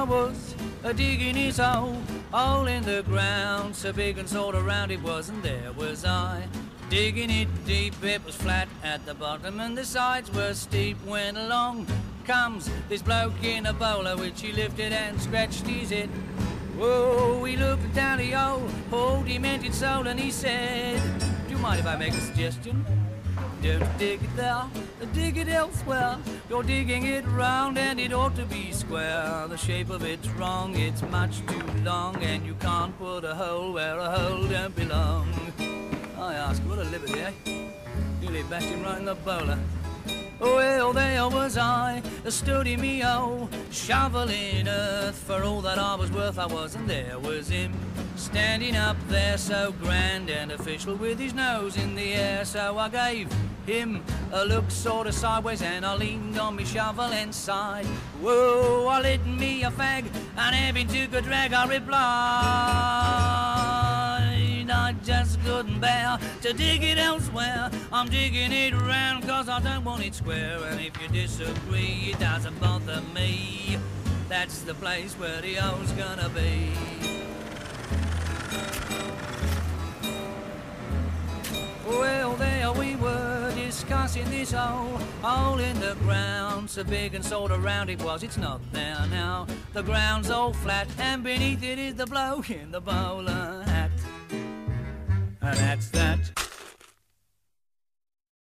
I was a digging his hole, hole in the ground, so big and sort of round it was, and there was I. Digging it deep, it was flat at the bottom, and the sides were steep. Went along comes this bloke in a bowler, which he lifted and scratched his head. Whoa, he looked down the old, old demented soul, and he said, Do you mind if I make a suggestion? Don't dig it there, dig it elsewhere. You're digging it round and it ought to be square. The shape of it's wrong, it's much too long, and you can't put a hole where a hole don't belong. I ask, what a liberty, eh? Nearly bashed him right in the bowler. Well, there was I, a sturdy me oh, shoveling earth for all that I was worth. I was, and there was him, standing up there so grand and official with his nose in the air. So I gave him a look sort of sideways and I leaned on me shovel and sighed. Whoa, I lit me a fag and having to go drag, I replied. I just couldn't bear to dig it elsewhere. I'm digging it around cause I don't want it square. And if you disagree, it doesn't bother me. That's the place where the hole's gonna be. Well, there we were discussing this hole, hole in the ground, so big and sort of round it was. It's not there now. The ground's all flat, and beneath it is the bloke in the bowler hat, and that's that.